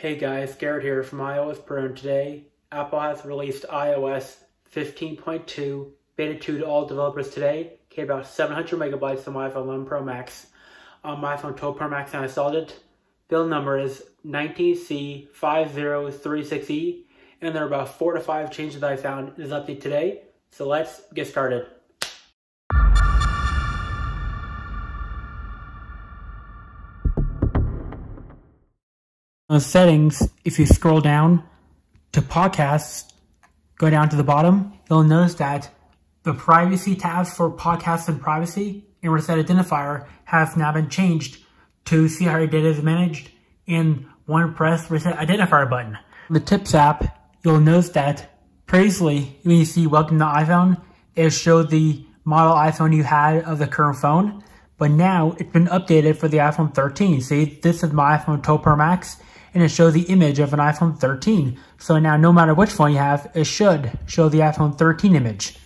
Hey guys, Garrett here from iOS Pro and today Apple has released iOS 15.2 beta 2 to all developers today. Okay, about 700 megabytes on my iPhone 11 Pro Max. On my iPhone 12 Pro Max and I installed it. Build number is 19C5036E and there are about 4 to 5 changes that I found in this update today. So let's get started. On settings, if you scroll down to podcasts, go down to the bottom, you'll notice that the privacy tabs for podcasts and privacy and reset identifier has now been changed to see how your data is managed in one press reset identifier button. In The tips app, you'll notice that previously when you see welcome to iPhone, it showed the model iPhone you had of the current phone, but now it's been updated for the iPhone 13. See, this is my iPhone 12 Pro Max and it shows the image of an iPhone 13. So now no matter which phone you have, it should show the iPhone 13 image.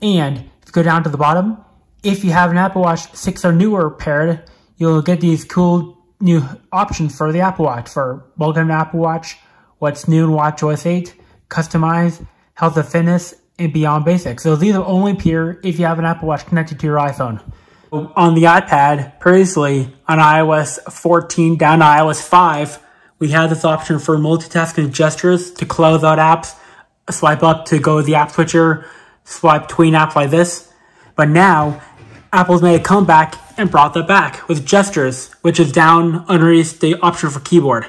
And if you go down to the bottom, if you have an Apple Watch 6 or newer paired, you'll get these cool new options for the Apple Watch for welcome to Apple Watch, what's new in Watch OS 8, customize, health and fitness, and beyond basics. So these will only appear if you have an Apple Watch connected to your iPhone. On the iPad, previously on iOS 14 down to iOS 5, we had this option for multitasking gestures to close out apps, swipe up to go to the app switcher, swipe between apps like this. But now, Apple's made a comeback and brought that back with gestures, which is down underneath the option for keyboard.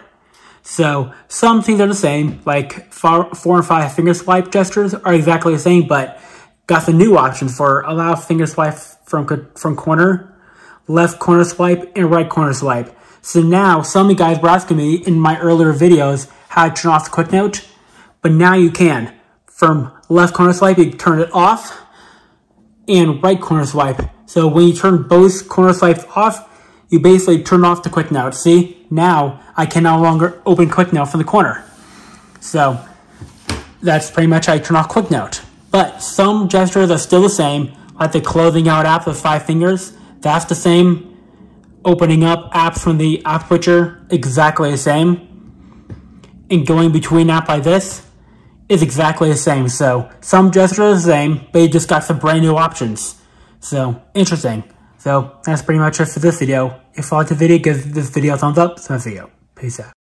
So some things are the same, like four, four and five finger swipe gestures are exactly the same, but got the new option for allow finger swipe from, from corner, left corner swipe, and right corner swipe. So now, some of you guys were asking me in my earlier videos how to turn off the quick note, but now you can. From left corner swipe, you turn it off, and right corner swipe. So when you turn both corner swipes off, you basically turn off the quick note. See, now I can no longer open quick note from the corner. So that's pretty much how turn off quick note. But some gestures are still the same, like the closing out app with five fingers. That's the same opening up apps from the app switcher exactly the same. And going between apps like this is exactly the same. So some gestures are the same, but you just got some brand new options. So interesting. So that's pretty much it for this video. If you liked the video, give this video a thumbs up. See video. Peace out.